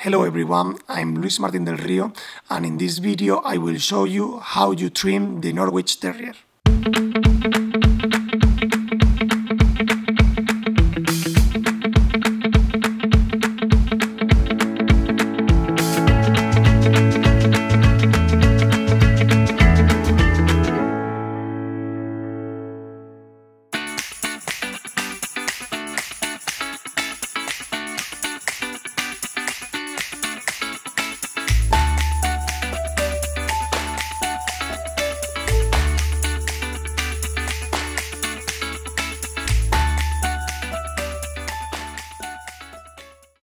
Hello everyone, I'm Luis Martin del Rio and in this video I will show you how you trim the Norwich Terrier.